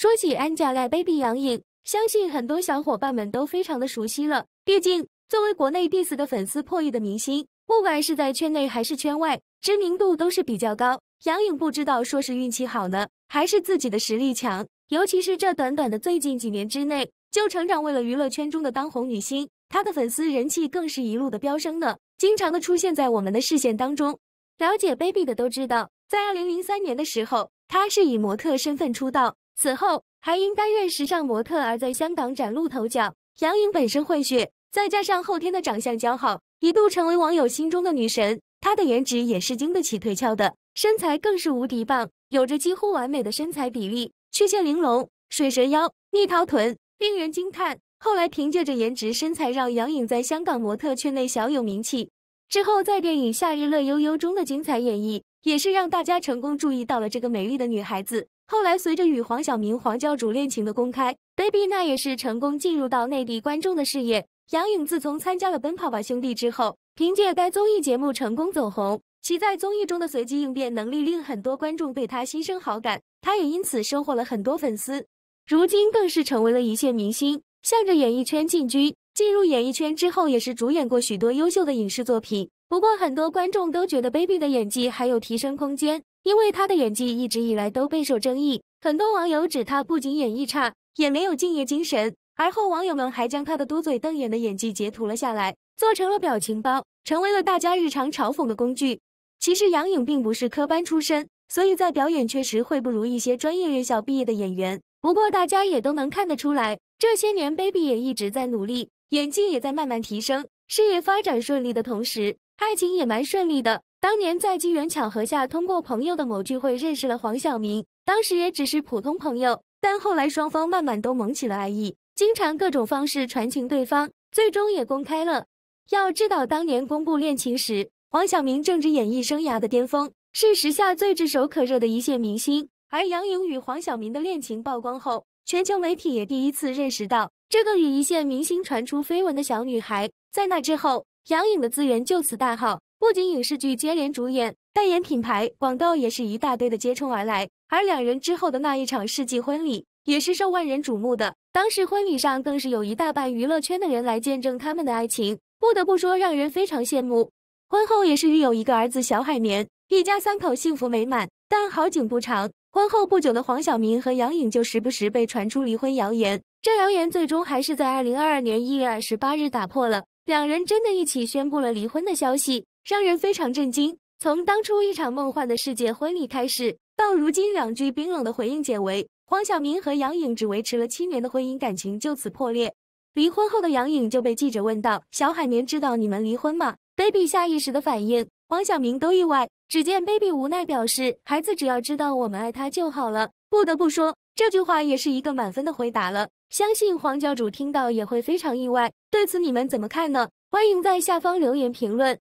说起 Angelababy 杨颖，相信很多小伙伴们都非常的熟悉了。毕竟，作为国内第四个粉丝破亿的明星，不管是在圈内还是圈外，知名度都是比较高。杨颖不知道说是运气好呢，还是自己的实力强，尤其是这短短的最近几年之内，就成长为了娱乐圈中的当红女星，她的粉丝人气更是一路的飙升呢，经常的出现在我们的视线当中。了解 Baby 的都知道，在二零零三年的时候，她是以模特身份出道，此后还因担任时尚模特而在香港崭露头角。杨颖本身混血。再加上后天的长相姣好，一度成为网友心中的女神。她的颜值也是经得起推敲的，身材更是无敌棒，有着几乎完美的身材比例，曲线玲珑，水蛇腰，蜜桃臀，令人惊叹。后来凭借着颜值身材，让杨颖在香港模特圈内小有名气。之后在电影《夏日乐悠悠》中的精彩演绎，也是让大家成功注意到了这个美丽的女孩子。后来随着与黄晓明黄教主恋情的公开，Baby 那也是成功进入到内地观众的视野。杨颖自从参加了《奔跑吧兄弟》之后，凭借该综艺节目成功走红。其在综艺中的随机应变能力令很多观众对他心生好感，他也因此收获了很多粉丝。如今更是成为了一线明星，向着演艺圈进军。进入演艺圈之后，也是主演过许多优秀的影视作品。不过，很多观众都觉得 Baby 的演技还有提升空间，因为他的演技一直以来都备受争议。很多网友指他不仅演绎差，也没有敬业精神。而后，网友们还将他的嘟嘴瞪眼的演技截图了下来，做成了表情包，成为了大家日常嘲讽的工具。其实杨颖并不是科班出身，所以在表演确实会不如一些专业院校毕业的演员。不过大家也都能看得出来，这些年 Baby 也一直在努力，演技也在慢慢提升，事业发展顺利的同时，爱情也蛮顺利的。当年在机缘巧合下，通过朋友的某聚会认识了黄晓明，当时也只是普通朋友，但后来双方慢慢都萌起了爱意。经常各种方式传情对方，最终也公开了。要知道，当年公布恋情时，黄晓明正值演艺生涯的巅峰，是时下最炙手可热的一线明星。而杨颖与黄晓明的恋情曝光后，全球媒体也第一次认识到这个与一线明星传出绯闻的小女孩。在那之后，杨颖的资源就此大好，不仅影视剧接连主演，代言品牌广告也是一大堆的接踵而来。而两人之后的那一场世纪婚礼，也是受万人瞩目的。当时婚礼上更是有一大半娱乐圈的人来见证他们的爱情，不得不说让人非常羡慕。婚后也是育有一个儿子小海绵，一家三口幸福美满。但好景不长，婚后不久的黄晓明和杨颖就时不时被传出离婚谣言，这谣言最终还是在二零二二年一月二十八日打破了，两人真的一起宣布了离婚的消息，让人非常震惊。从当初一场梦幻的世界婚礼开始，到如今两句冰冷的回应解围。黄晓明和杨颖只维持了七年的婚姻感情就此破裂。离婚后的杨颖就被记者问到：“小海绵知道你们离婚吗？”Baby 下意识的反应，黄晓明都意外。只见 Baby 无奈表示：“孩子只要知道我们爱他就好了。”不得不说，这句话也是一个满分的回答了。相信黄教主听到也会非常意外。对此你们怎么看呢？欢迎在下方留言评论。